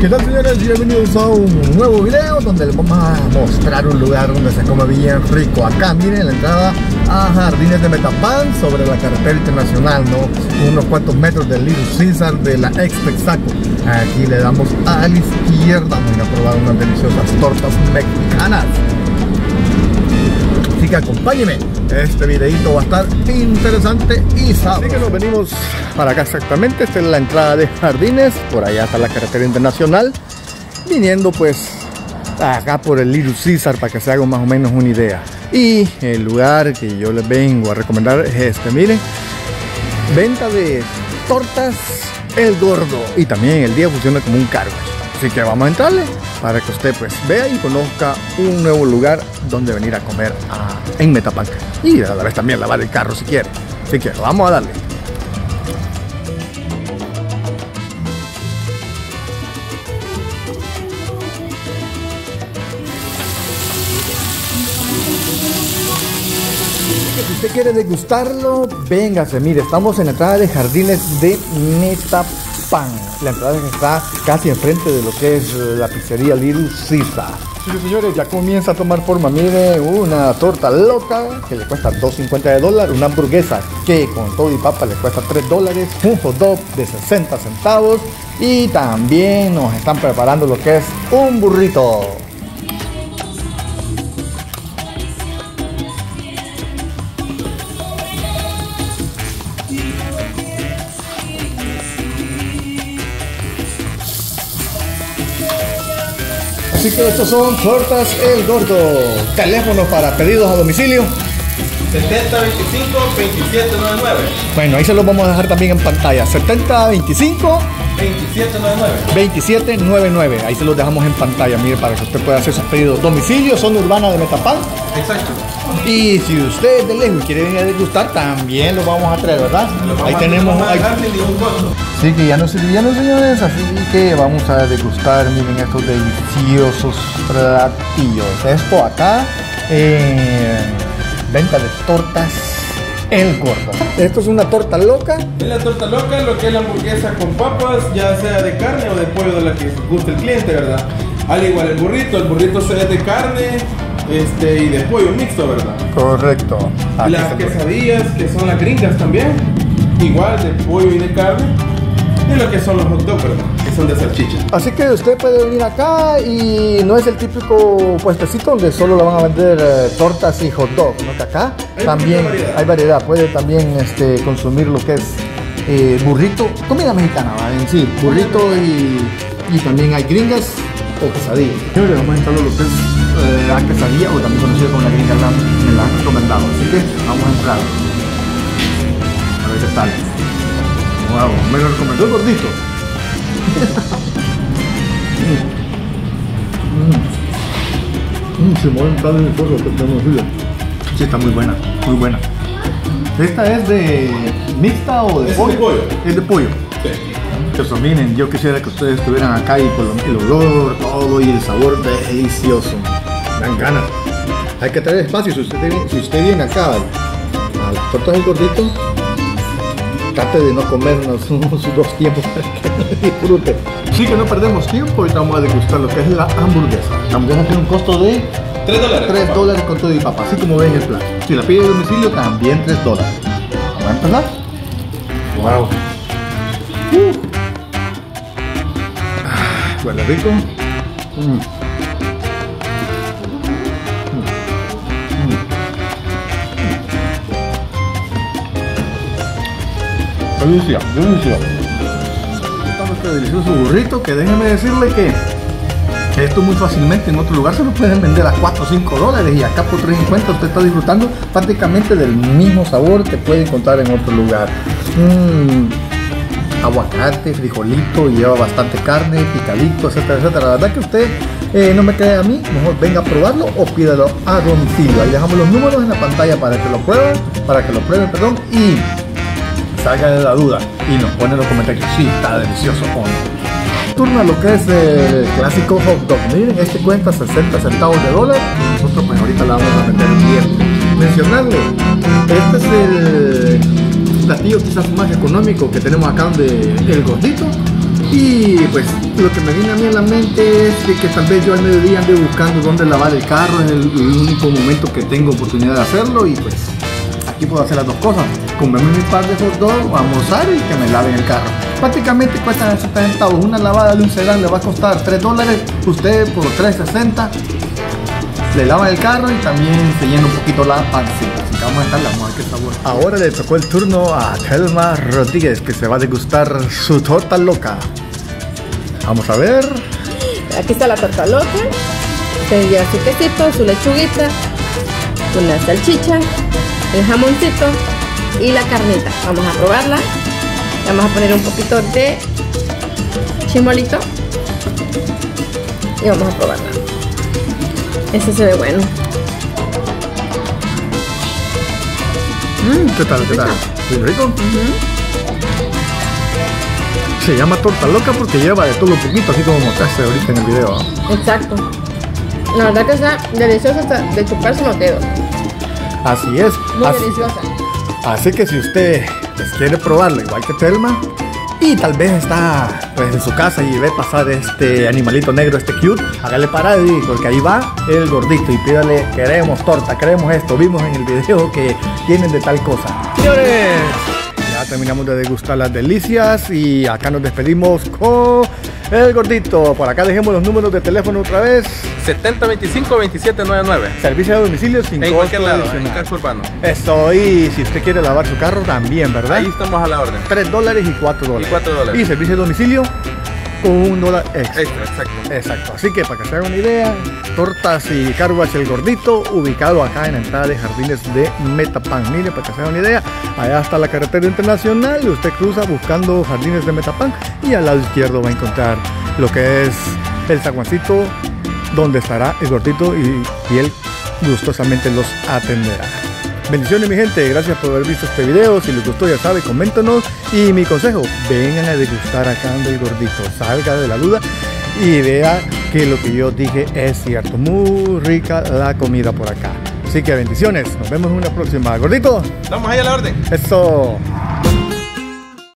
¿Qué tal señores? Bienvenidos a un nuevo video donde les vamos a mostrar un lugar donde se come bien rico. Acá miren la entrada a Jardines de Metapán sobre la carretera internacional, ¿no? Unos cuantos metros del Little Caesar de la ex Texaco. Aquí le damos a la izquierda, vamos a probar unas deliciosas tortas mexicanas. Que acompáñenme, este videito va a estar interesante y sabroso. Así que nos venimos para acá exactamente, esta es la entrada de Jardines, por allá está la carretera internacional, viniendo pues acá por el Little Caesar para que se hagan más o menos una idea. Y el lugar que yo les vengo a recomendar es este, miren, venta de tortas El Gordo y también el día funciona como un cargo. Así que vamos a entrarle para que usted pues vea y conozca un nuevo lugar donde venir a comer en Metapan. Y a la vez también lavar el carro si quiere. Así que vamos a darle. Si usted quiere degustarlo, véngase. Mire, estamos en la entrada de Jardines de Metapan. La entrada está casi enfrente de lo que es la pizzería Little Caesar. Sí, señores, ya comienza a tomar forma. Mire, una torta loca que le cuesta 2.50 de dólar, una hamburguesa que con todo y papa le cuesta 3 dólares, un hot dog de 60 centavos y también nos están preparando lo que es un burrito. Así que estos son tortas El Gordo. Teléfono para pedidos a domicilio. 7025 2799. Bueno, ahí se los vamos a dejar también en pantalla. 7025 2799. 2799. Ahí se los dejamos en pantalla, mire, para que usted pueda hacer sus pedidos. Domicilio, zona urbana de Metapán. Exacto. Y si usted es de lejos y quiere venir a degustar, también lo vamos a traer, ¿verdad? Ahí tenemos. Ahí- Sí, que ya no sirvieron, señores, así que vamos a degustar, miren estos deliciosos platillos. Esto acá, eh, venta de tortas El Gordo. Esto es una torta loca. Es la torta loca, lo que es la hamburguesa con papas, ya sea de carne o de pollo de la que guste el cliente, ¿verdad? Al igual el burrito, el burrito se es de carne este, y de pollo mixto, ¿verdad? Correcto. Aquí las quesadillas, que son las gringas también, igual de pollo y de carne. Y lo que son los hot dogs, ¿verdad? Que son de salchicha. Así que usted puede venir acá y no es el típico puestecito donde solo le van a vender eh, tortas y hot dogs, ¿no? Que acá Hay también variedad. hay variedad. Puede también este, consumir lo que es eh, burrito, comida mexicana, ¿va? en sí, burrito y, y también hay gringas o quesadillas. Yo le vamos a entrar lo que es eh, la quesadilla o también conocida como la gringa, la- me la han recomendado. Así que vamos a entrar. A ver qué tal. Wow, me lo recomendó el gordito. Mm, se mueven en el forro que tenemos. Sí, está muy buena, muy buena. ¿Esta es de mixta o de Es pollo? de pollo. Es de pollo. Sí. Entonces, miren, yo quisiera que ustedes estuvieran acá y por lo- el olor, todo y el sabor delicioso. Dan ganas. Hay que traer espacio. Si usted, viene- si usted viene acá a las tortas del gordito, trate de no comernos sus dos tiempos para que disfrute. Sí que no perdemos tiempo, ahorita vamos a degustar lo que es la hamburguesa. La hamburguesa tiene un costo de 3 dólares. 3 papá. dólares con todo y papa, así como ven el plan. Si la pide de domicilio, también 3 dólares. Vamos a empezar. Wow. Ah, huele rico. Mm. Delicia, delicia. Este delicioso burrito que déjeme decirle que esto muy fácilmente en otro lugar se lo pueden vender a 4 o 5 dólares y acá por 3.50 usted está disfrutando prácticamente del mismo sabor que puede encontrar en otro lugar. Mm, aguacate, frijolito, lleva bastante carne, picadito, etcétera, etcétera. La verdad que usted eh, no me cree a mí, mejor venga a probarlo o pídalo a domicilio. Ahí dejamos los números en la pantalla para que lo prueben, para que lo prueben, perdón, y salga de la duda y nos pone en los comentarios si está delicioso o no turno a lo que es el clásico hot dog. Miren, este cuesta 60 centavos de dólar y nosotros pues ahorita la vamos a vender bien. Mencionarle, este es el platillo quizás más económico que tenemos acá donde el gordito Y pues lo que me viene a mí en la mente es que tal vez yo al mediodía ande buscando dónde lavar el carro, es el, el único momento que tengo oportunidad de hacerlo y pues aquí puedo hacer las dos cosas, comerme mi par de hot dog, almorzar y que me laven el carro. Prácticamente cuesta 60 centavos, una lavada de un sedán le va a costar 3 dólares, usted por 3.60 le lavan el carro y también se llena un poquito la pancita. Así que vamos a estar, vamos a ver qué sabor. Ahora le tocó el turno a Telma Rodríguez que se va a degustar su torta loca. Vamos a ver. Aquí está la torta loca. Se lleva su quesito, su lechuguita, una salchicha, el jamoncito y la carnita. Vamos a probarla. Vamos a poner un poquito de chimolito y vamos a probarla. Ese se ve bueno. Mm, ¿Qué tal? ¿Qué tal? ¿Bien rico? Se llama torta loca porque lleva de todo un poquito, así como mostraste ahorita en el video. Exacto. La verdad que está deliciosa hasta de chuparse los dedos. Así es. Muy Así, deliciosa. así que si usted pues, quiere probarlo igual que Telma y tal vez está pues en su casa y ve pasar este animalito negro, este cute, hágale parada y porque ahí va el gordito y pídale, queremos torta, queremos esto, vimos en el video que tienen de tal cosa. Señores, ya terminamos de degustar las delicias y acá nos despedimos con el gordito. Por acá dejemos los números de teléfono otra vez. 7025 2799. Servicio de domicilio sin En cualquier lado, en adicional. casco urbano. Eso, y si usted quiere lavar su carro también, ¿verdad? Ahí estamos a la orden. 3 dólares y 4 dólares. Y cuatro dólares. Y servicio de domicilio con un dólar extra. Extra, exacto. Exacto. Así que para que se hagan una idea, Tortas y Carwash El Gordito, ubicado acá en la entrada de Jardines de Metapan. Mire, para que se hagan una idea, allá está la carretera internacional y usted cruza buscando Jardines de Metapan y al lado izquierdo va a encontrar lo que es el zaguancito donde estará el gordito y, y él gustosamente los atenderá. Bendiciones mi gente, gracias por haber visto este video. Si les gustó ya sabe, coméntanos. Y mi consejo, vengan a degustar acá el gordito. Salga de la duda y vea que lo que yo dije es cierto. Muy rica la comida por acá. Así que bendiciones, nos vemos en una próxima. Gordito, Estamos ahí a la orden. eso.